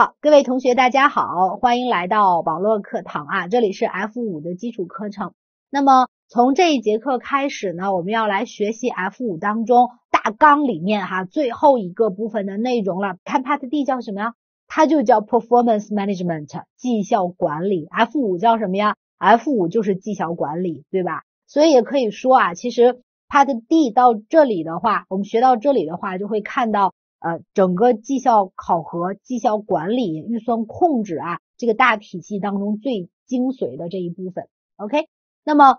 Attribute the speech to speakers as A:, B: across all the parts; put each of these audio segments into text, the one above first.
A: 好，各位同学，大家好，欢迎来到网络课堂啊，这里是 F 五的基础课程。那么从这一节课开始呢，我们要来学习 F 五当中大纲里面哈最后一个部分的内容了。看 Part D 叫什么呀？它就叫 Performance Management 绩效管理。F 五叫什么呀？F 五就是绩效管理，对吧？所以也可以说啊，其实 Part D 到这里的话，我们学到这里的话，就会看到。呃，整个绩效考核、绩效管理、预算控制啊，这个大体系当中最精髓的这一部分。OK，那么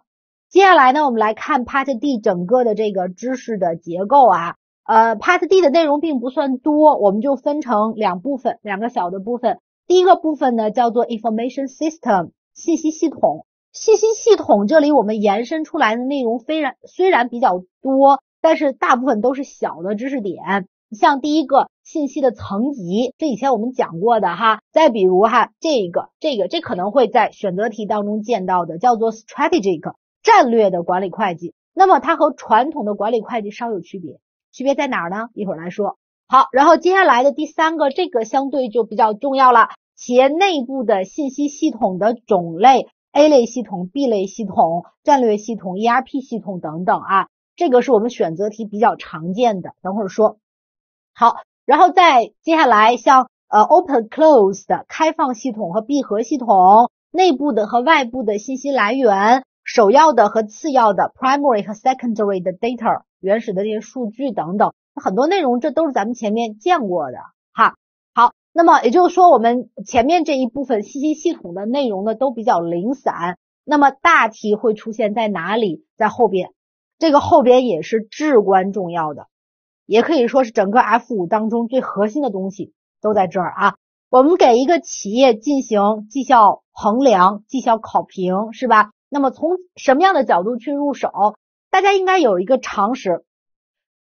A: 接下来呢，我们来看 Part D 整个的这个知识的结构啊。呃，Part D 的内容并不算多，我们就分成两部分，两个小的部分。第一个部分呢叫做 Information System 信息系统。信息系统这里我们延伸出来的内容虽然虽然比较多，但是大部分都是小的知识点。像第一个信息的层级，这以前我们讲过的哈。再比如哈，这个这个这可能会在选择题当中见到的，叫做 strategic 战略的管理会计。那么它和传统的管理会计稍有区别，区别在哪儿呢？一会儿来说。好，然后接下来的第三个，这个相对就比较重要了，企业内部的信息系统的种类，A 类系统、B 类系统、战略系统、ERP 系统等等啊，这个是我们选择题比较常见的。等会儿说。好，然后再接下来像呃 open close 的开放系统和闭合系统，内部的和外部的信息来源，首要的和次要的 primary 和 secondary 的 data 原始的这些数据等等，很多内容这都是咱们前面见过的哈。好，那么也就是说我们前面这一部分信息系统的内容呢都比较零散，那么大题会出现在哪里？在后边，这个后边也是至关重要的。也可以说是整个 F 五当中最核心的东西都在这儿啊。我们给一个企业进行绩效衡量、绩效考评，是吧？那么从什么样的角度去入手？大家应该有一个常识：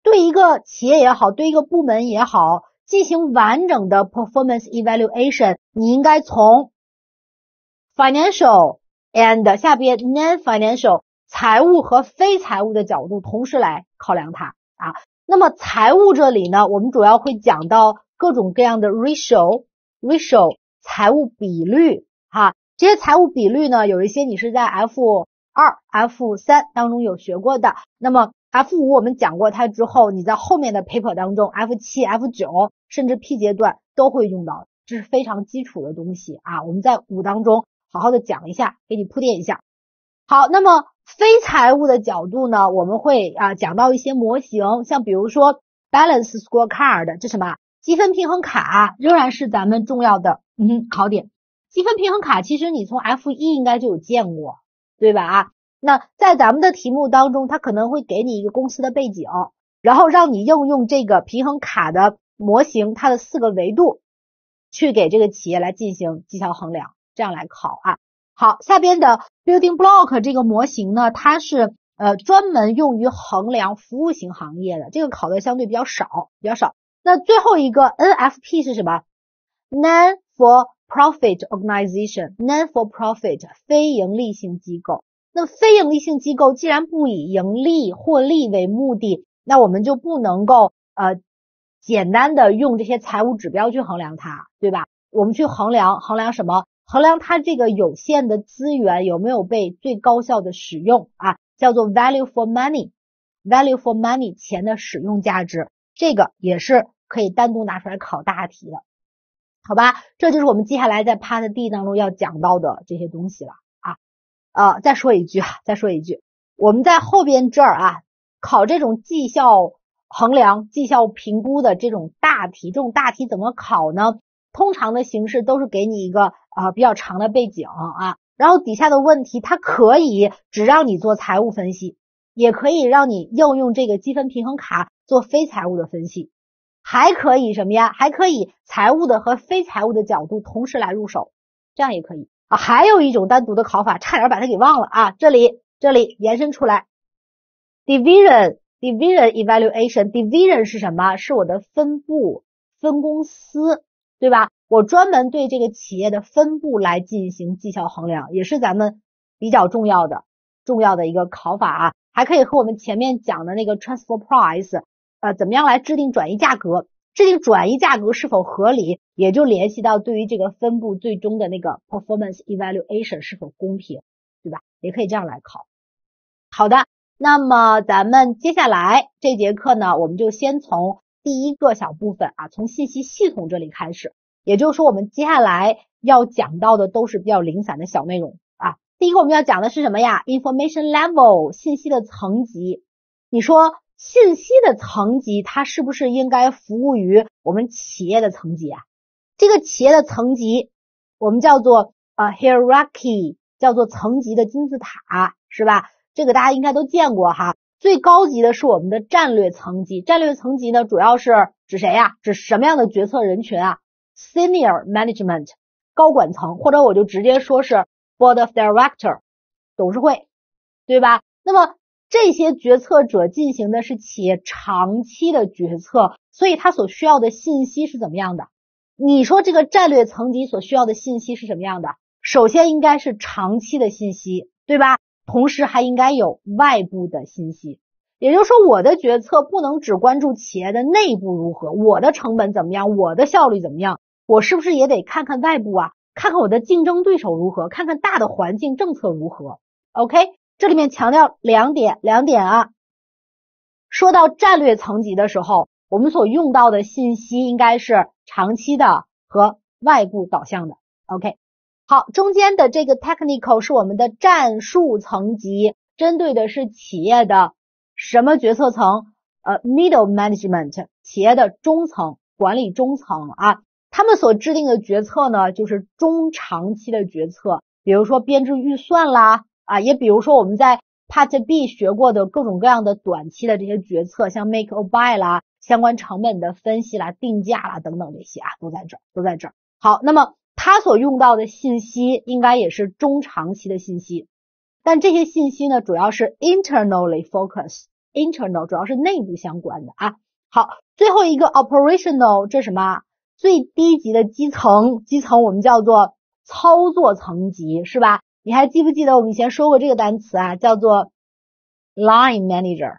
A: 对一个企业也好，对一个部门也好，进行完整的 performance evaluation，你应该从 financial and 下边 non-financial 财务和非财务的角度同时来考量它啊。那么财务这里呢，我们主要会讲到各种各样的 ratio，ratio 财务比率哈，这些财务比率呢，有一些你是在 F 二、F 三当中有学过的，那么 F 五我们讲过它之后，你在后面的 paper 当中，F 七、F 九甚至 P 阶段都会用到，这是非常基础的东西啊，我们在五当中好好的讲一下，给你铺垫一下。好，那么。非财务的角度呢，我们会啊讲到一些模型，像比如说 balance scorecard 这什么积分平衡卡，仍然是咱们重要的嗯考点。积分平衡卡其实你从 F 一应该就有见过，对吧啊？那在咱们的题目当中，它可能会给你一个公司的背景，然后让你应用这个平衡卡的模型，它的四个维度，去给这个企业来进行绩效衡量，这样来考啊。好，下边的 building block 这个模型呢，它是呃专门用于衡量服务型行业的，这个考的相对比较少，比较少。那最后一个 NFP 是什么？Non for profit organization，Non for profit 非盈利性机构。那非盈利性机构既然不以盈利获利为目的，那我们就不能够呃简单的用这些财务指标去衡量它，对吧？我们去衡量衡量什么？衡量它这个有限的资源有没有被最高效的使用啊，叫做 value for money，value for money 钱的使用价值，这个也是可以单独拿出来考大题的，好吧？这就是我们接下来在 Part D 当中要讲到的这些东西了啊。呃，再说一句啊，再说一句，我们在后边这儿啊，考这种绩效衡量、绩效评估的这种大题，这种大题怎么考呢？通常的形式都是给你一个啊比较长的背景啊，然后底下的问题它可以只让你做财务分析，也可以让你应用这个积分平衡卡做非财务的分析，还可以什么呀？还可以财务的和非财务的角度同时来入手，这样也可以啊。还有一种单独的考法，差点把它给忘了啊，这里这里延伸出来，division division evaluation division 是什么？是我的分部分公司。对吧？我专门对这个企业的分布来进行绩效衡量，也是咱们比较重要的重要的一个考法啊。还可以和我们前面讲的那个 transfer price，呃，怎么样来制定转移价格制定转移价格是否合理，也就联系到对于这个分布最终的那个 performance evaluation 是否公平，对吧？也可以这样来考。好的，那么咱们接下来这节课呢，我们就先从第一个小部分啊，从信息系统这里开始。也就是说，我们接下来要讲到的都是比较零散的小内容啊。第一个我们要讲的是什么呀？Information level 信息的层级。你说信息的层级，它是不是应该服务于我们企业的层级啊？这个企业的层级，我们叫做呃 hierarchy，叫做层级的金字塔，是吧？这个大家应该都见过哈。最高级的是我们的战略层级，战略层级呢，主要是指谁呀？指什么样的决策人群啊？Senior management 高管层，或者我就直接说是 Board of Director 董事会，对吧？那么这些决策者进行的是企业长期的决策，所以他所需要的信息是怎么样的？你说这个战略层级所需要的信息是什么样的？首先应该是长期的信息，对吧？同时还应该有外部的信息，也就是说，我的决策不能只关注企业的内部如何，我的成本怎么样，我的效率怎么样。我是不是也得看看外部啊？看看我的竞争对手如何？看看大的环境政策如何？OK，这里面强调两点，两点啊。说到战略层级的时候，我们所用到的信息应该是长期的和外部导向的。OK，好，中间的这个 technical 是我们的战术层级，针对的是企业的什么决策层？呃，middle management，企业的中层管理中层啊。他们所制定的决策呢，就是中长期的决策，比如说编制预算啦，啊，也比如说我们在 Part B 学过的各种各样的短期的这些决策，像 Make or Buy 啦，相关成本的分析啦，定价啦等等这些啊，都在这儿，都在这儿。好，那么他所用到的信息应该也是中长期的信息，但这些信息呢，主要是 internally focus，internal 主要是内部相关的啊。好，最后一个 operational 这什么？最低级的基层，基层我们叫做操作层级，是吧？你还记不记得我们以前说过这个单词啊？叫做 line manager，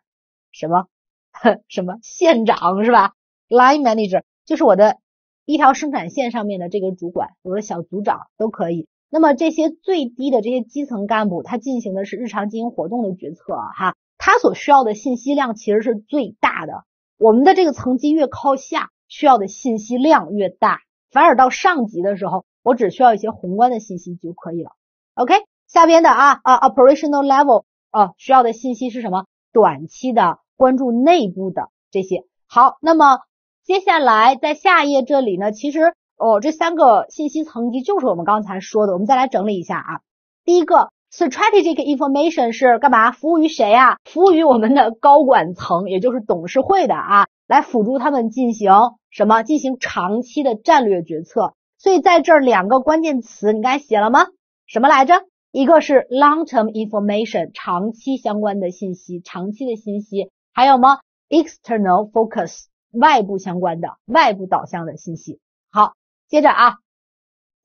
A: 什么 什么县长是吧？line manager 就是我的一条生产线上面的这个主管，我的小组长都可以。那么这些最低的这些基层干部，他进行的是日常经营活动的决策哈，他所需要的信息量其实是最大的。我们的这个层级越靠下。需要的信息量越大，反而到上级的时候，我只需要一些宏观的信息就可以了。OK，下边的啊啊，operational level 啊，需要的信息是什么？短期的关注内部的这些。好，那么接下来在下一页这里呢，其实哦，这三个信息层级就是我们刚才说的。我们再来整理一下啊，第一个 strategic information 是干嘛？服务于谁啊？服务于我们的高管层，也就是董事会的啊，来辅助他们进行。什么进行长期的战略决策？所以在这两个关键词你该写了吗？什么来着？一个是 long-term information，长期相关的信息，长期的信息，还有吗？external focus，外部相关的，外部导向的信息。好，接着啊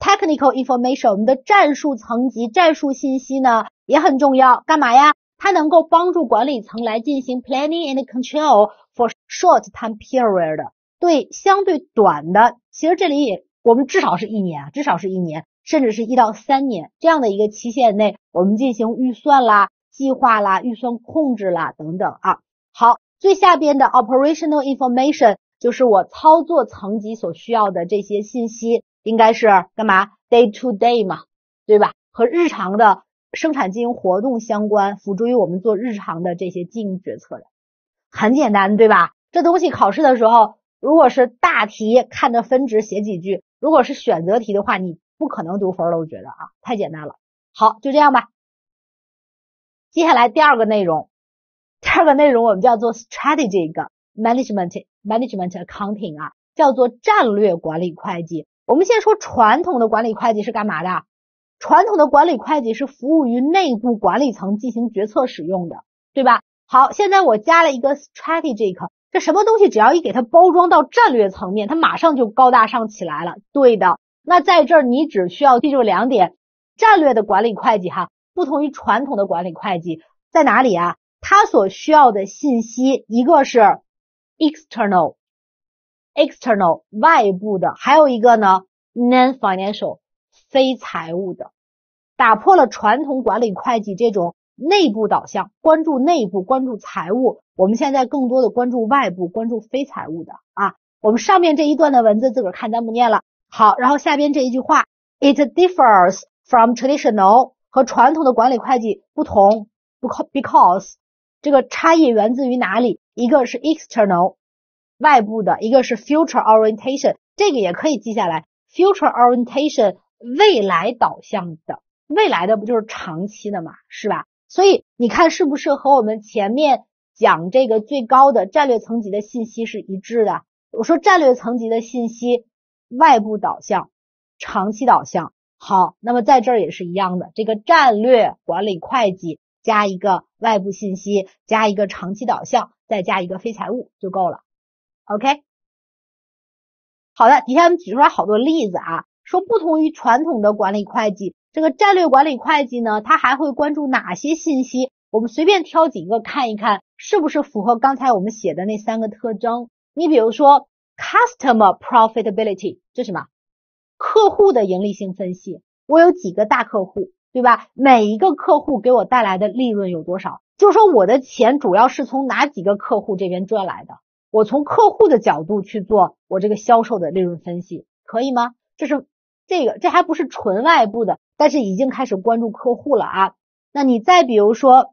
A: ，technical information，我们的战术层级，战术信息呢也很重要，干嘛呀？它能够帮助管理层来进行 planning and control for short time period。对相对短的，其实这里也我们至少是一年，至少是一年，甚至是一到三年这样的一个期限内，我们进行预算啦、计划啦、预算控制啦等等啊。好，最下边的 operational information 就是我操作层级所需要的这些信息，应该是干嘛？day to day 嘛，对吧？和日常的生产经营活动相关，辅助于我们做日常的这些经营决策的，很简单，对吧？这东西考试的时候。如果是大题，看着分值写几句；如果是选择题的话，你不可能丢分了。我觉得啊，太简单了。好，就这样吧。接下来第二个内容，第二个内容我们叫做 strategic management management accounting 啊，叫做战略管理会计。我们先说传统的管理会计是干嘛的？传统的管理会计是服务于内部管理层进行决策使用的，对吧？好，现在我加了一个 strategic。这什么东西，只要一给它包装到战略层面，它马上就高大上起来了。对的，那在这儿你只需要记住两点：战略的管理会计哈，不同于传统的管理会计在哪里啊？它所需要的信息，一个是 external external 外部的，还有一个呢 non-financial 非财务的，打破了传统管理会计这种内部导向，关注内部，关注财务。我们现在更多的关注外部，关注非财务的啊。我们上面这一段的文字自个儿看，咱不念了。好，然后下边这一句话，it differs from traditional 和传统的管理会计不同，because 这个差异源自于哪里？一个是 external 外部的，一个是 future orientation，这个也可以记下来，future orientation 未来导向的，未来的不就是长期的嘛，是吧？所以你看是不是和我们前面讲这个最高的战略层级的信息是一致的？我说战略层级的信息，外部导向，长期导向。好，那么在这儿也是一样的，这个战略管理会计加一个外部信息，加一个长期导向，再加一个非财务就够了。OK，好的，底下我们举出来好多例子啊，说不同于传统的管理会计，这个战略管理会计呢，它还会关注哪些信息？我们随便挑几个看一看，是不是符合刚才我们写的那三个特征？你比如说，customer profitability，这什么？客户的盈利性分析。我有几个大客户，对吧？每一个客户给我带来的利润有多少？就说我的钱主要是从哪几个客户这边赚来的？我从客户的角度去做我这个销售的利润分析，可以吗？这是这个，这还不是纯外部的，但是已经开始关注客户了啊。那你再比如说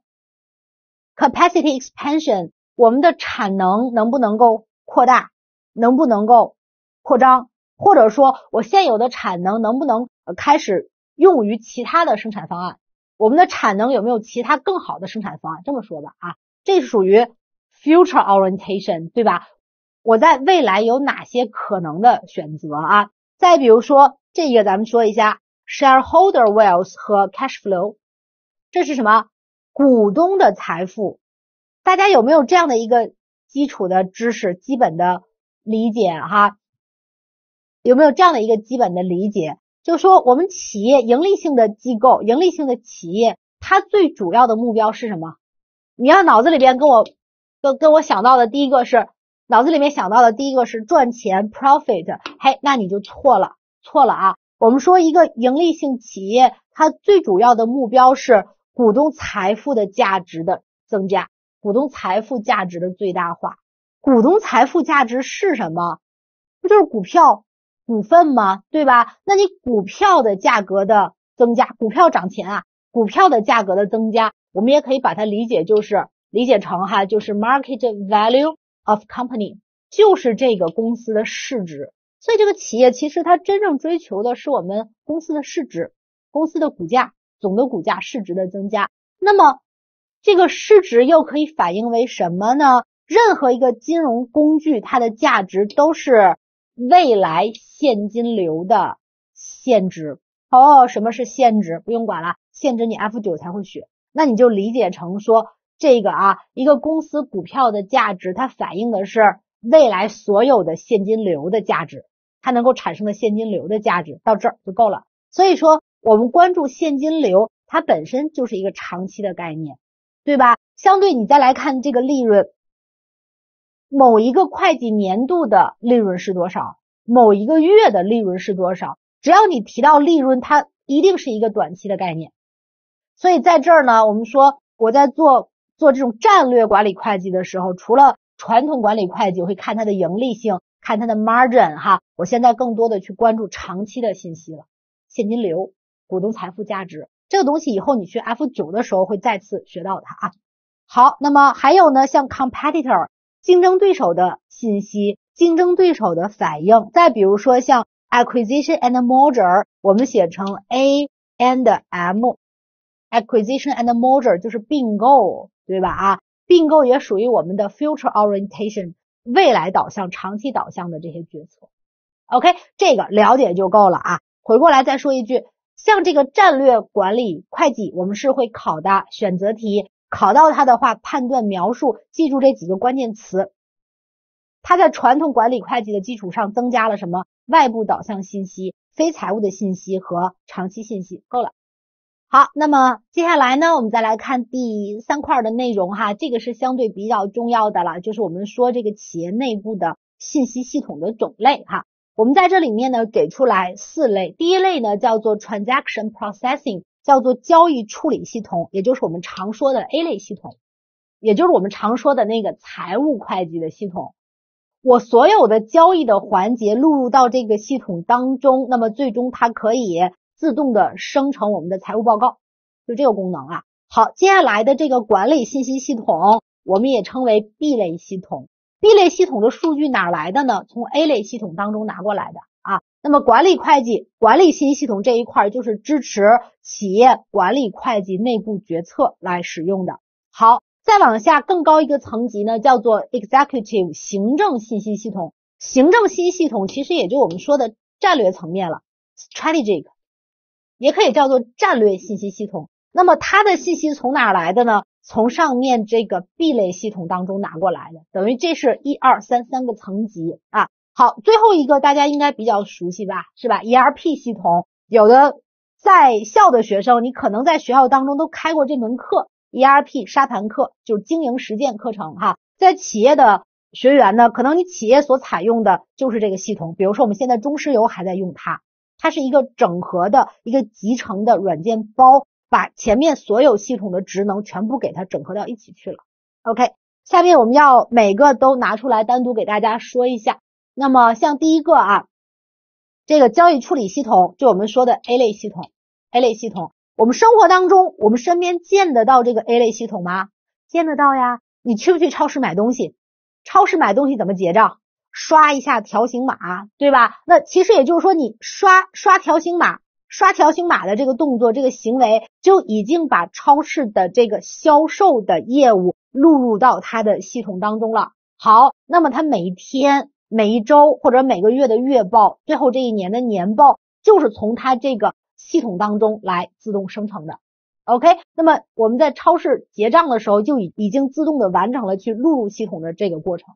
A: ，capacity expansion，我们的产能能不能够？扩大能不能够扩张，或者说我现有的产能能不能开始用于其他的生产方案？我们的产能有没有其他更好的生产方案？这么说吧，啊，这是属于 future orientation，对吧？我在未来有哪些可能的选择啊？再比如说这个，咱们说一下 shareholder wealth 和 cash flow，这是什么？股东的财富，大家有没有这样的一个？基础的知识，基本的理解哈，有没有这样的一个基本的理解？就说，我们企业盈利性的机构、盈利性的企业，它最主要的目标是什么？你要脑子里边跟我跟跟我想到的第一个是脑子里面想到的第一个是赚钱 profit，嘿，那你就错了，错了啊！我们说一个盈利性企业，它最主要的目标是股东财富的价值的增加。股东财富价值的最大化，股东财富价值是什么？不就是股票、股份吗？对吧？那你股票的价格的增加，股票涨钱啊，股票的价格的增加，我们也可以把它理解就是理解成哈，就是 market value of company，就是这个公司的市值。所以这个企业其实它真正追求的是我们公司的市值，公司的股价总的股价市值的增加。那么这个市值又可以反映为什么呢？任何一个金融工具，它的价值都是未来现金流的现值。哦，什么是现值？不用管了，现值你 F 九才会学。那你就理解成说，这个啊，一个公司股票的价值，它反映的是未来所有的现金流的价值，它能够产生的现金流的价值，到这儿就够了。所以说，我们关注现金流，它本身就是一个长期的概念。对吧？相对你再来看这个利润，某一个会计年度的利润是多少？某一个月的利润是多少？只要你提到利润，它一定是一个短期的概念。所以在这儿呢，我们说我在做做这种战略管理会计的时候，除了传统管理会计，我会看它的盈利性，看它的 margin 哈。我现在更多的去关注长期的信息了，现金流、股东财富价值。这个东西以后你学 F 九的时候会再次学到它啊。好，那么还有呢，像 competitor 竞争对手的信息、竞争对手的反应，再比如说像 acquisition and merger，我们写成 A and M，acquisition and merger 就是并购，对吧？啊，并购也属于我们的 future orientation 未来导向、长期导向的这些决策。OK，这个了解就够了啊。回过来再说一句。像这个战略管理会计，我们是会考的选择题，考到它的话，判断描述，记住这几个关键词。它在传统管理会计的基础上增加了什么？外部导向信息、非财务的信息和长期信息，够了。好，那么接下来呢，我们再来看第三块的内容哈，这个是相对比较重要的了，就是我们说这个企业内部的信息系统的种类哈。我们在这里面呢给出来四类，第一类呢叫做 transaction processing，叫做交易处理系统，也就是我们常说的 A 类系统，也就是我们常说的那个财务会计的系统。我所有的交易的环节录入到这个系统当中，那么最终它可以自动的生成我们的财务报告，就这个功能啊。好，接下来的这个管理信息系统，我们也称为 B 类系统。B 类系统的数据哪来的呢？从 A 类系统当中拿过来的。那么管理会计、管理信息系统这一块就是支持企业管理会计内部决策来使用的。好，再往下更高一个层级呢，叫做 Executive 行政信息系统。行政信息系统其实也就我们说的战略层面了，Strategic，也可以叫做战略信息系统。那么它的信息从哪来的呢？从上面这个 B 类系统当中拿过来的，等于这是一二三三个层级啊。好，最后一个大家应该比较熟悉吧，是吧？ERP 系统，有的在校的学生，你可能在学校当中都开过这门课，ERP 沙盘课就是经营实践课程哈。在企业的学员呢，可能你企业所采用的就是这个系统，比如说我们现在中石油还在用它，它是一个整合的一个集成的软件包。把前面所有系统的职能全部给它整合到一起去了。OK，下面我们要每个都拿出来单独给大家说一下。那么像第一个啊，这个交易处理系统，就我们说的 A 类系统，A 类系统，我们生活当中我们身边见得到这个 A 类系统吗？见得到呀。你去不去超市买东西？超市买东西怎么结账？刷一下条形码，对吧？那其实也就是说，你刷刷条形码。刷条形码的这个动作，这个行为就已经把超市的这个销售的业务录入到它的系统当中了。好，那么它每一天、每一周或者每个月的月报，最后这一年的年报，就是从它这个系统当中来自动生成的。OK，那么我们在超市结账的时候，就已已经自动的完成了去录入系统的这个过程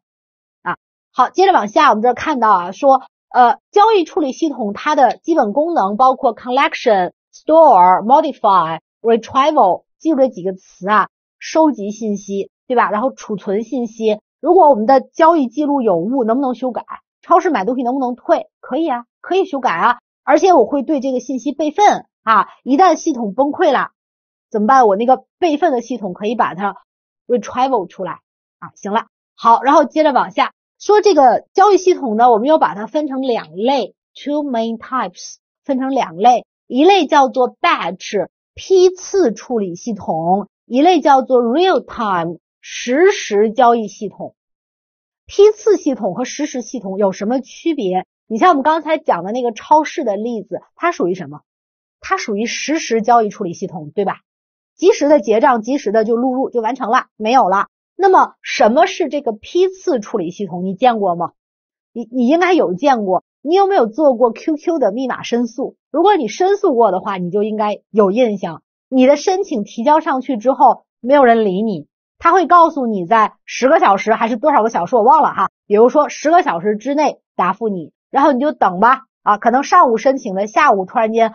A: 啊。好，接着往下，我们这看到啊，说。呃，交易处理系统它的基本功能包括 collection、store、modify、retrieval，记住这几个词啊，收集信息，对吧？然后储存信息。如果我们的交易记录有误，能不能修改？超市买东西能不能退？可以啊，可以修改啊。而且我会对这个信息备份啊，一旦系统崩溃了怎么办？我那个备份的系统可以把它 retrieval 出来啊。行了，好，然后接着往下。说这个交易系统呢，我们又把它分成两类，two main types，分成两类，一类叫做 batch 批次处理系统，一类叫做 real time 实时交易系统。批次系统和实时系统有什么区别？你像我们刚才讲的那个超市的例子，它属于什么？它属于实时交易处理系统，对吧？及时的结账，及时的就录入就完成了，没有了。那么什么是这个批次处理系统？你见过吗？你你应该有见过。你有没有做过 QQ 的密码申诉？如果你申诉过的话，你就应该有印象。你的申请提交上去之后，没有人理你，他会告诉你在十个小时还是多少个小时，我忘了哈。比如说十个小时之内答复你，然后你就等吧。啊，可能上午申请的，下午突然间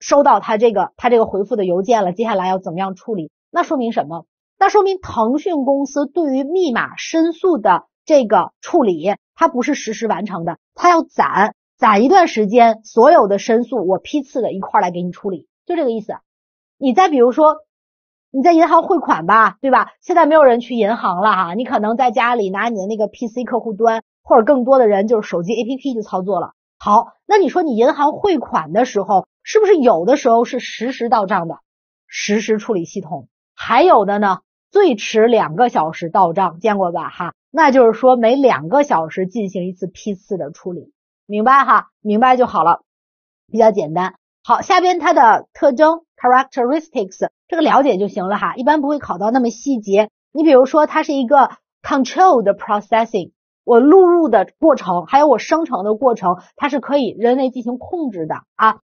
A: 收到他这个他这个回复的邮件了，接下来要怎么样处理？那说明什么？那说明腾讯公司对于密码申诉的这个处理，它不是实时完成的，它要攒攒一段时间，所有的申诉我批次的一块来给你处理，就这个意思。你再比如说，你在银行汇款吧，对吧？现在没有人去银行了哈，你可能在家里拿你的那个 PC 客户端，或者更多的人就是手机 APP 就操作了。好，那你说你银行汇款的时候，是不是有的时候是实时到账的，实时处理系统？还有的呢？最迟两个小时到账，见过吧？哈，那就是说每两个小时进行一次批次的处理，明白哈？明白就好了，比较简单。好，下边它的特征 characteristics 这个了解就行了哈，一般不会考到那么细节。你比如说，它是一个 controlled processing，我录入的过程还有我生成的过程，它是可以人为进行控制的啊。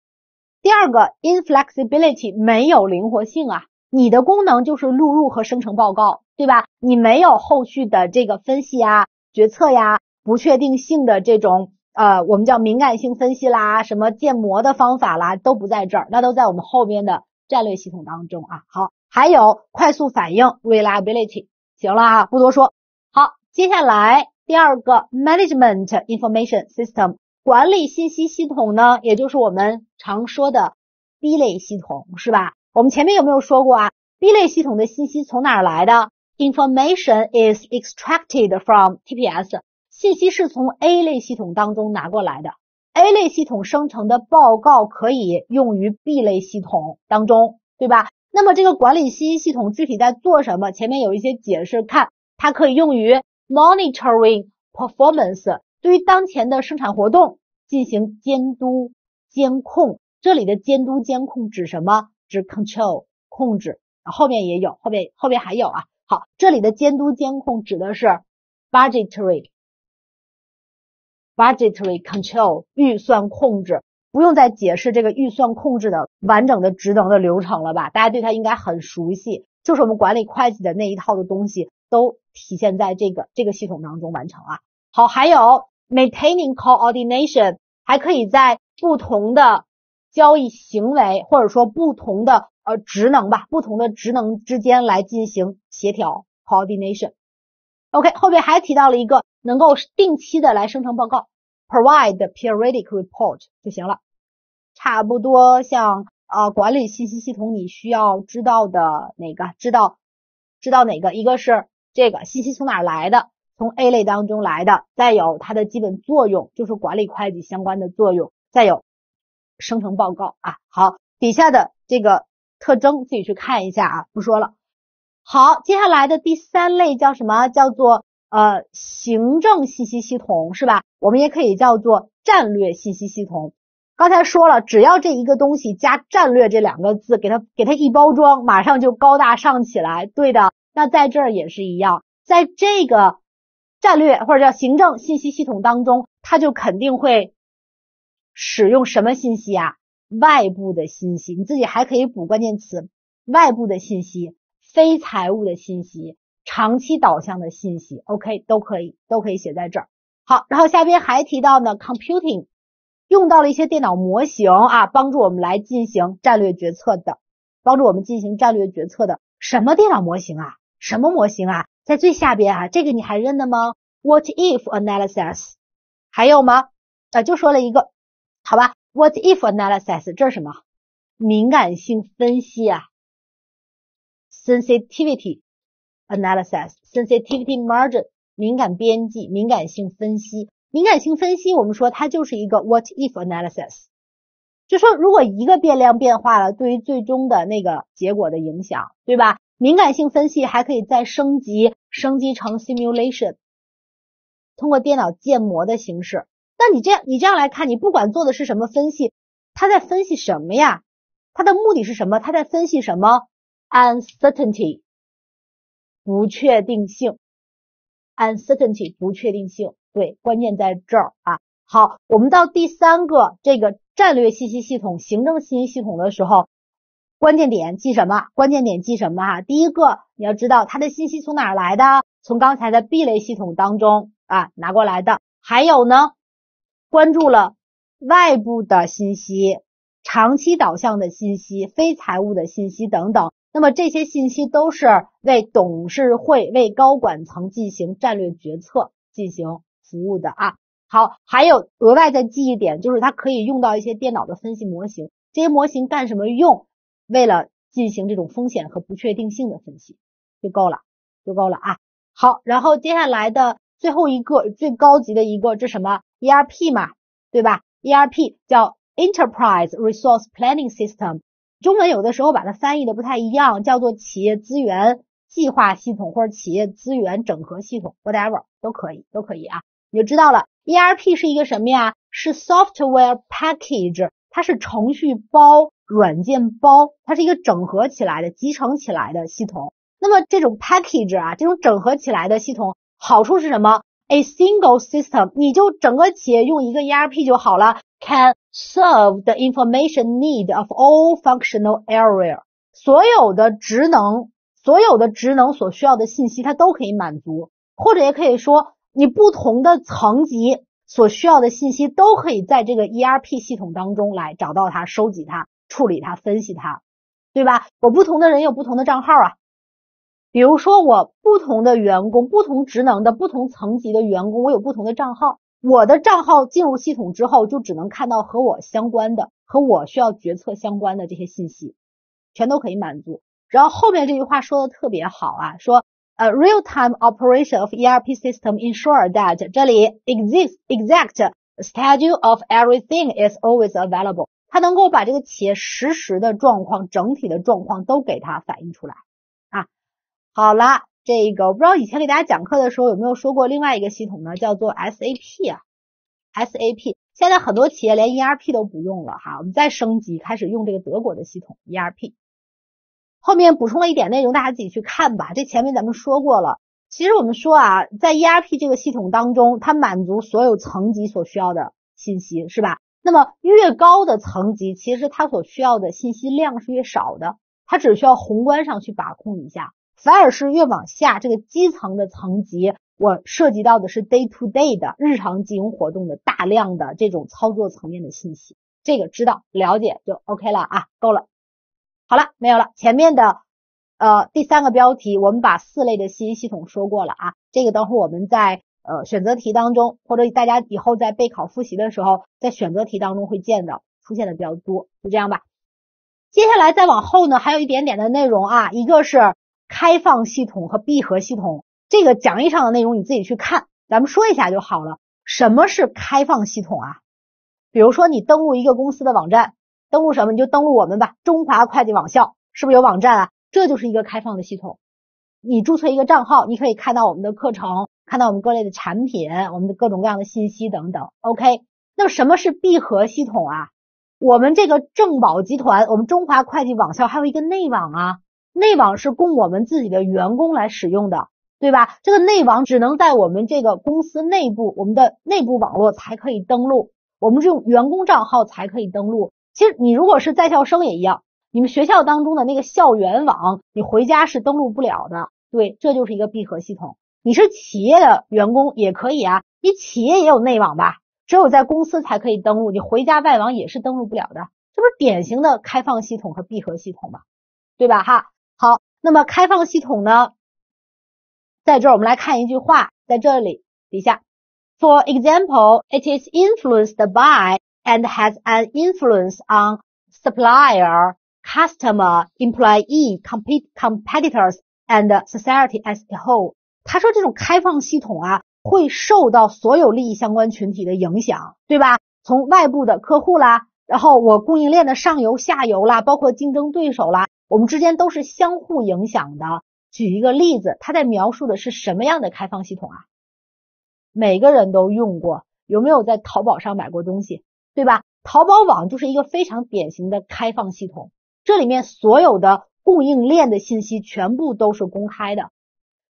A: 第二个 inflexibility 没有灵活性啊。你的功能就是录入和生成报告，对吧？你没有后续的这个分析呀、决策呀、不确定性的这种呃，我们叫敏感性分析啦、什么建模的方法啦，都不在这儿，那都在我们后边的战略系统当中啊。好，还有快速反应 reliability，行了啊，不多说。好，接下来第二个 management information system 管理信息系统呢，也就是我们常说的 B 类系统，是吧？我们前面有没有说过啊？B 类系统的信息从哪儿来的？Information is extracted from TPS，信息是从 A 类系统当中拿过来的。A 类系统生成的报告可以用于 B 类系统当中，对吧？那么这个管理信息系统具体在做什么？前面有一些解释，看它可以用于 monitoring performance，对于当前的生产活动进行监督监控。这里的监督监控指什么？指 control 控制。后面也有，后面后面还有啊。好，这里的监督监控指的是 budgetary。Budgetary control 预算控制，不用再解释这个预算控制的完整的职能的流程了吧？大家对它应该很熟悉，就是我们管理会计的那一套的东西都体现在这个这个系统当中完成啊。好，还有 maintaining coordination，还可以在不同的交易行为或者说不同的呃职能吧，不同的职能之间来进行协调 coordination。OK，后面还提到了一个。能够定期的来生成报告，provide periodic report 就行了。差不多像啊管理信息系统，你需要知道的哪个？知道知道哪个？一个是这个信息从哪来的？从 A 类当中来的。再有它的基本作用，就是管理会计相关的作用。再有生成报告啊。好，底下的这个特征自己去看一下啊，不说了。好，接下来的第三类叫什么？叫做。呃，行政信息系统是吧？我们也可以叫做战略信息系统。刚才说了，只要这一个东西加“战略”这两个字，给它给它一包装，马上就高大上起来。对的，那在这儿也是一样，在这个战略或者叫行政信息系统当中，它就肯定会使用什么信息啊？外部的信息，你自己还可以补关键词：外部的信息、非财务的信息。长期导向的信息，OK，都可以，都可以写在这儿。好，然后下边还提到呢，computing 用到了一些电脑模型啊，帮助我们来进行战略决策的，帮助我们进行战略决策的什么电脑模型啊？什么模型啊？在最下边啊，这个你还认得吗？What if analysis？还有吗？啊，就说了一个，好吧？What if analysis？这是什么？敏感性分析啊，sensitivity。Analysis sensitivity margin 敏感边际敏感性分析敏感性分析我们说它就是一个 what if analysis，就说如果一个变量变化了，对于最终的那个结果的影响，对吧？敏感性分析还可以再升级，升级成 simulation，通过电脑建模的形式。那你这样你这样来看，你不管做的是什么分析，它在分析什么呀？它的目的是什么？它在分析什么？Uncertainty。不确定性，uncertainty 不确定性，对，关键在这儿啊。好，我们到第三个这个战略信息系统、行政信息系统的时候，关键点记什么？关键点记什么哈？第一个你要知道它的信息从哪儿来的，从刚才的 B 类系统当中啊拿过来的。还有呢，关注了外部的信息、长期导向的信息、非财务的信息等等。那么这些信息都是为董事会、为高管层进行战略决策进行服务的啊。好，还有额外再记一点，就是它可以用到一些电脑的分析模型。这些模型干什么用？为了进行这种风险和不确定性的分析就够了，就够了啊。好，然后接下来的最后一个最高级的一个，这什么 ERP 嘛，对吧？ERP 叫 Enterprise Resource Planning System。中文有的时候把它翻译的不太一样，叫做企业资源计划系统或者企业资源整合系统，whatever 都可以，都可以啊。你就知道了，ERP 是一个什么呀？是 software package，它是程序包、软件包，它是一个整合起来的、集成起来的系统。那么这种 package 啊，这种整合起来的系统，好处是什么？A single system，你就整个企业用一个 ERP 就好了，can。Serve the information need of all functional area，所有的职能，所有的职能所需要的信息，它都可以满足，或者也可以说，你不同的层级所需要的信息，都可以在这个 ERP 系统当中来找到它、收集它、处理它、分析它，对吧？我不同的人有不同的账号啊，比如说我不同的员工、不同职能的不同层级的员工，我有不同的账号，我的账号进入系统之后，就只能看到和我相关的、和我需要决策相关的这些信息，全都可以满足。然后后面这句话说的特别好啊，说呃，real-time operation of ERP system ensure that 这里 exist exact schedule of everything is always available，它能够把这个企业实时的状况、整体的状况都给它反映出来。好了，这个我不知道以前给大家讲课的时候有没有说过另外一个系统呢，叫做 SAP 啊，SAP。现在很多企业连 ERP 都不用了哈，我们再升级，开始用这个德国的系统 ERP。后面补充了一点内容，大家自己去看吧。这前面咱们说过了。其实我们说啊，在 ERP 这个系统当中，它满足所有层级所需要的信息，是吧？那么越高的层级，其实它所需要的信息量是越少的，它只需要宏观上去把控一下。反而是越往下这个基层的层级，我涉及到的是 day to day 的日常经营活动的大量的这种操作层面的信息，这个知道了解就 OK 了啊，够了。好了，没有了。前面的呃第三个标题，我们把四类的信息系统说过了啊，这个等会我们在呃选择题当中，或者大家以后在备考复习的时候，在选择题当中会见到出现的比较多，就这样吧。接下来再往后呢，还有一点点的内容啊，一个是。开放系统和闭合系统，这个讲义上的内容你自己去看，咱们说一下就好了。什么是开放系统啊？比如说你登录一个公司的网站，登录什么你就登录我们吧，中华会计网校是不是有网站啊？这就是一个开放的系统。你注册一个账号，你可以看到我们的课程，看到我们各类的产品，我们的各种各样的信息等等。OK，那什么是闭合系统啊？我们这个正保集团，我们中华会计网校还有一个内网啊。内网是供我们自己的员工来使用的，对吧？这个内网只能在我们这个公司内部，我们的内部网络才可以登录，我们这种员工账号才可以登录。其实你如果是在校生也一样，你们学校当中的那个校园网，你回家是登录不了的。对，这就是一个闭合系统。你是企业的员工也可以啊，你企业也有内网吧？只有在公司才可以登录，你回家外网也是登录不了的。这不是典型的开放系统和闭合系统吗？对吧？哈。好，那么开放系统呢，在这儿我们来看一句话，在这里底下，For example, it is influenced by and has an influence on supplier, customer, employee, compet competitors and society as a whole。他说这种开放系统啊，会受到所有利益相关群体的影响，对吧？从外部的客户啦，然后我供应链的上游、下游啦，包括竞争对手啦。我们之间都是相互影响的。举一个例子，他在描述的是什么样的开放系统啊？每个人都用过，有没有在淘宝上买过东西？对吧？淘宝网就是一个非常典型的开放系统，这里面所有的供应链的信息全部都是公开的，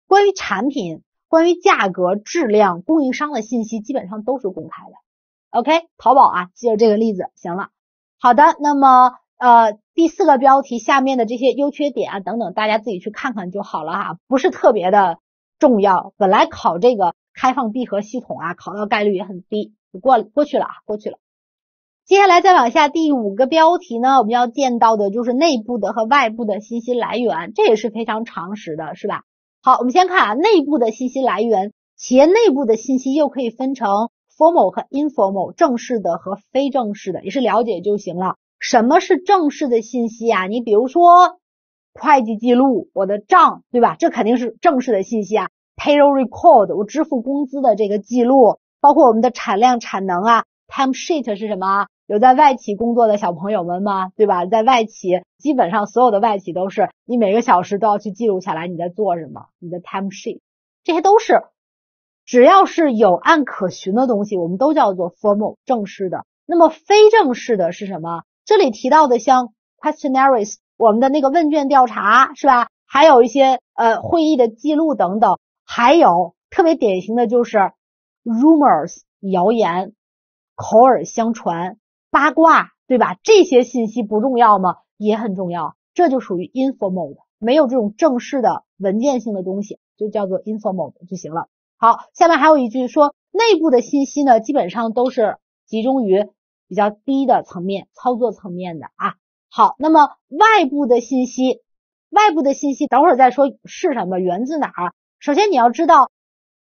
A: 关于产品、关于价格、质量、供应商的信息基本上都是公开的。OK，淘宝啊，记着这个例子，行了。好的，那么。呃，第四个标题下面的这些优缺点啊等等，大家自己去看看就好了哈，不是特别的重要。本来考这个开放闭合系统啊，考到概率也很低，过过去了啊，过去了。接下来再往下，第五个标题呢，我们要见到的就是内部的和外部的信息来源，这也是非常常识的，是吧？好，我们先看啊，内部的信息来源，企业内部的信息又可以分成 formal 和 informal，正式的和非正式的，也是了解就行了。什么是正式的信息啊？你比如说会计记录，我的账，对吧？这肯定是正式的信息啊。Payroll record，我支付工资的这个记录，包括我们的产量、产能啊。Time sheet 是什么？有在外企工作的小朋友们吗？对吧？在外企，基本上所有的外企都是你每个小时都要去记录下来你在做什么，你的 time sheet，这些都是只要是有案可循的东西，我们都叫做 formal 正式的。那么非正式的是什么？这里提到的像 questionnaires，我们的那个问卷调查是吧？还有一些呃会议的记录等等，还有特别典型的就是 rumors 谣言、口耳相传、八卦，对吧？这些信息不重要吗？也很重要，这就属于 informal 的，没有这种正式的文件性的东西，就叫做 informal 就行了。好，下面还有一句说，内部的信息呢，基本上都是集中于。比较低的层面，操作层面的啊。好，那么外部的信息，外部的信息，等会儿再说是什么，源自哪儿。首先你要知道，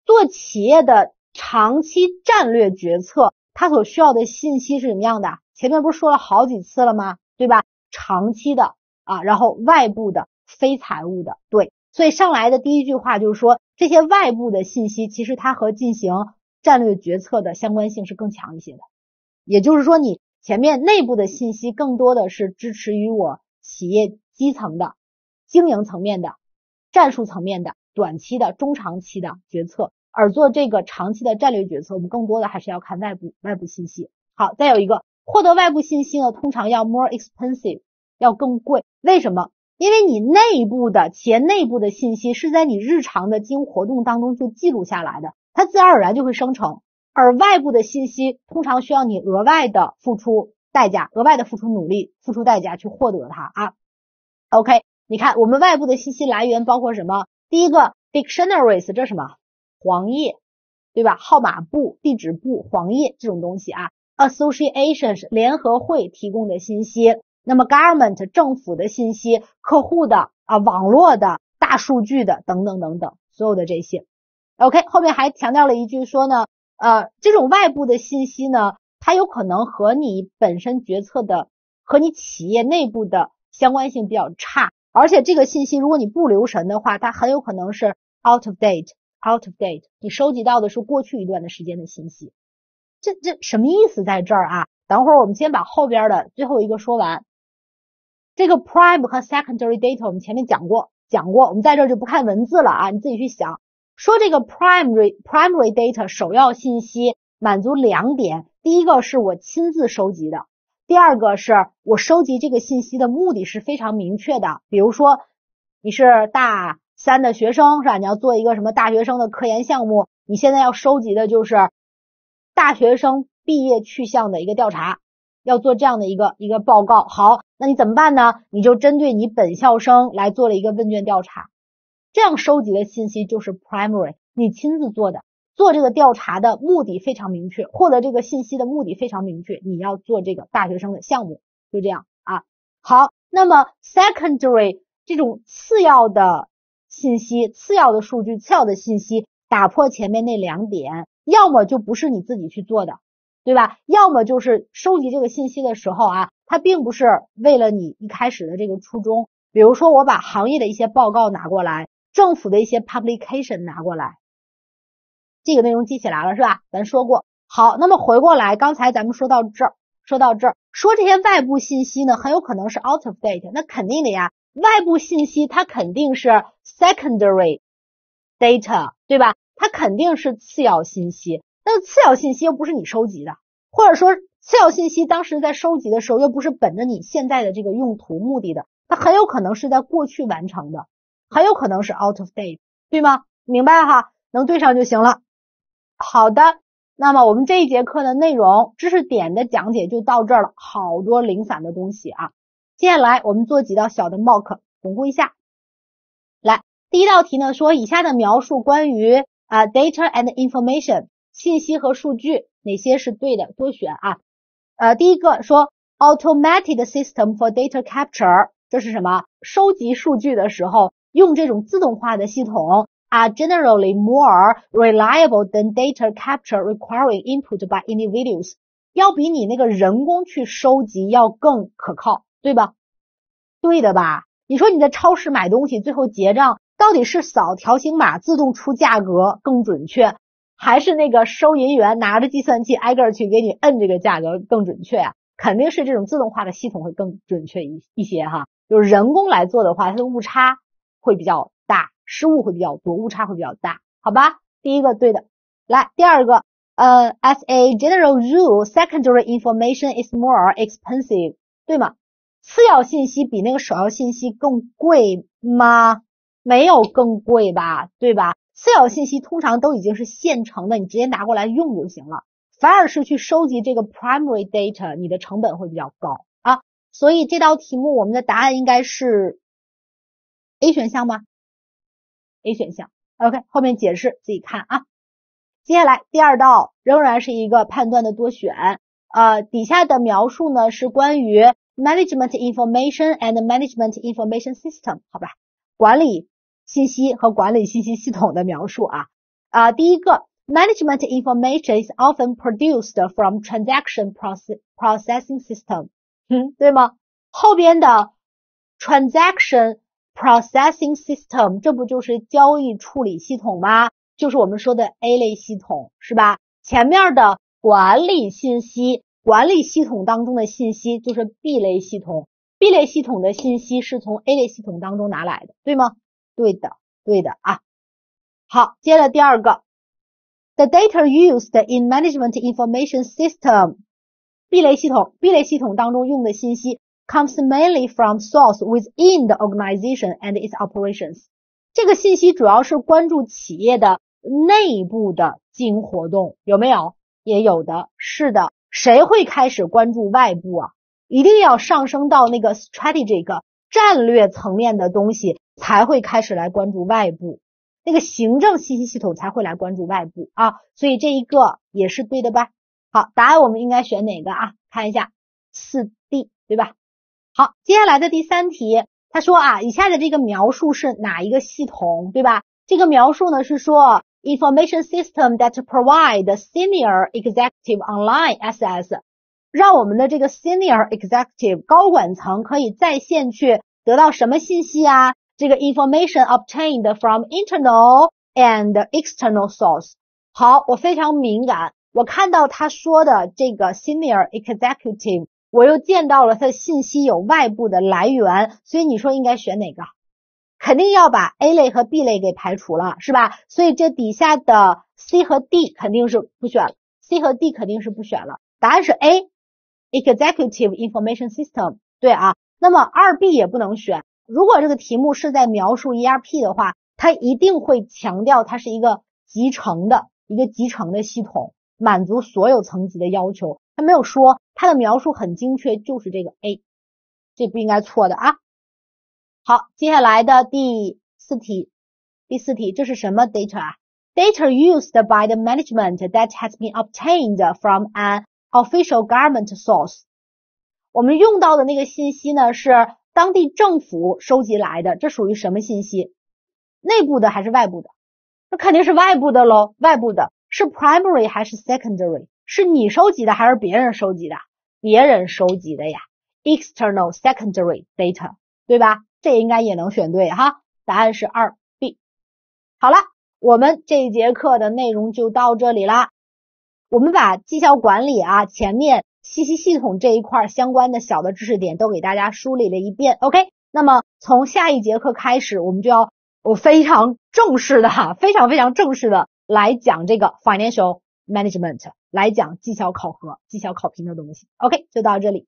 A: 做企业的长期战略决策，它所需要的信息是什么样的？前面不是说了好几次了吗？对吧？长期的啊，然后外部的、非财务的，对。所以上来的第一句话就是说，这些外部的信息其实它和进行战略决策的相关性是更强一些的。也就是说，你前面内部的信息更多的是支持于我企业基层的。经营层面的、战术层面的、短期的、中长期的决策，而做这个长期的战略决策，我们更多的还是要看外部外部信息。好，再有一个，获得外部信息呢，通常要 more expensive，要更贵。为什么？因为你内部的企业内部的信息是在你日常的经营活动当中就记录下来的，它自然而然就会生成。而外部的信息通常需要你额外的付出代价，额外的付出努力、付出代价去获得它啊。OK。你看，我们外部的信息来源包括什么？第一个，dictionaries，这什么？黄页，对吧？号码簿、地址簿、黄页这种东西啊。associations，联合会提供的信息。那么 government，政府的信息，客户的啊，网络的大数据的等等等等，所有的这些。OK，后面还强调了一句说呢，呃，这种外部的信息呢，它有可能和你本身决策的和你企业内部的相关性比较差。而且这个信息，如果你不留神的话，它很有可能是 out of date，out of date。你收集到的是过去一段的时间的信息，这这什么意思在这儿啊？等会儿我们先把后边的最后一个说完。这个 prime 和 secondary data 我们前面讲过，讲过，我们在这就不看文字了啊，你自己去想。说这个 primary primary data 首要信息满足两点，第一个是我亲自收集的。第二个是我收集这个信息的目的是非常明确的，比如说你是大三的学生是吧？你要做一个什么大学生的科研项目，你现在要收集的就是大学生毕业去向的一个调查，要做这样的一个一个报告。好，那你怎么办呢？你就针对你本校生来做了一个问卷调查，这样收集的信息就是 primary，你亲自做的。做这个调查的目的非常明确，获得这个信息的目的非常明确。你要做这个大学生的项目，就这样啊。好，那么 secondary 这种次要的信息、次要的数据、次要的信息，打破前面那两点，要么就不是你自己去做的，对吧？要么就是收集这个信息的时候啊，它并不是为了你一开始的这个初衷。比如说，我把行业的一些报告拿过来，政府的一些 publication 拿过来。这个内容记起来了是吧？咱说过好，那么回过来，刚才咱们说到这儿，说到这儿，说这些外部信息呢，很有可能是 out of date，那肯定的呀，外部信息它肯定是 secondary data，对吧？它肯定是次要信息，那次要信息又不是你收集的，或者说次要信息当时在收集的时候又不是本着你现在的这个用途目的的，它很有可能是在过去完成的，很有可能是 out of date，对吗？明白哈？能对上就行了。好的，那么我们这一节课的内容、知识点的讲解就到这儿了。好多零散的东西啊，接下来我们做几道小的 mock，巩固一下。来，第一道题呢，说以下的描述关于啊 data and information 信息和数据哪些是对的？多选啊。呃，第一个说 automated system for data capture，这是什么？收集数据的时候用这种自动化的系统。are generally more reliable than data capture requiring input by individuals，要比你那个人工去收集要更可靠，对吧？对的吧？你说你在超市买东西，最后结账到底是扫条形码自动出价格更准确，还是那个收银员拿着计算器挨个去给你摁这个价格更准确啊？肯定是这种自动化的系统会更准确一一些哈。就是人工来做的话，它的误差会比较大。失误会比较多，误差会比较大，好吧？第一个对的，来第二个，呃，as a general rule, secondary information is more expensive，对吗？次要信息比那个首要信息更贵吗？没有更贵吧，对吧？次要信息通常都已经是现成的，你直接拿过来用就行了，反而是去收集这个 primary data，你的成本会比较高啊。所以这道题目我们的答案应该是 A 选项吗？A 选项，OK，后面解释自己看啊。接下来第二道仍然是一个判断的多选，呃，底下的描述呢是关于 management information and management information system，好吧？管理信息和管理信息系统的描述啊啊，第一个，management information is often produced from transaction process processing system，嗯，对吗？后边的 transaction processing system，这不就是交易处理系统吗？就是我们说的 A 类系统，是吧？前面的管理信息管理系统当中的信息就是 B 类系统，B 类系统的信息是从 A 类系统当中拿来的，对吗？对的，对的啊。好，接着第二个，the data used in management information system，B 类系统，B 类系统当中用的信息 comes mainly from source within the organization and its operations。这个信息主要是关注企业的内部的经营活动，有没有？也有的，是的。谁会开始关注外部啊？一定要上升到那个 strategic 战略层面的东西，才会开始来关注外部。那个行政信息系统才会来关注外部啊。所以这一个也是对的吧？好，答案我们应该选哪个啊？看一下四 D 对吧？好，接下来的第三题。他说啊，以下的这个描述是哪一个系统，对吧？这个描述呢是说，information system that provide senior executive online SS，让我们的这个 senior executive 高管层可以在线去得到什么信息啊？这个 information obtained from internal and external source。好，我非常敏感，我看到他说的这个 senior executive。我又见到了他的信息有外部的来源，所以你说应该选哪个？肯定要把 A 类和 B 类给排除了，是吧？所以这底下的 C 和 D 肯定是不选了，C 和 D 肯定是不选了。答案是 A，Executive Information System。对啊，那么二 B 也不能选。如果这个题目是在描述 ERP 的话，它一定会强调它是一个集成的一个集成的系统，满足所有层级的要求。它没有说，它的描述很精确，就是这个 A，这不应该错的啊。好，接下来的第四题，第四题这是什么 data 啊？Data used by the management that has been obtained from an official government source。我们用到的那个信息呢，是当地政府收集来的，这属于什么信息？内部的还是外部的？那肯定是外部的喽，外部的是 primary 还是 secondary？是你收集的还是别人收集的？别人收集的呀，external secondary data，对吧？这应该也能选对哈。答案是二 B。好了，我们这一节课的内容就到这里啦。我们把绩效管理啊前面信息系统这一块相关的小的知识点都给大家梳理了一遍。OK，那么从下一节课开始，我们就要我非常正式的哈，非常非常正式的来讲这个 financial management。来讲绩效考核、绩效考评的东西。OK，就到这里。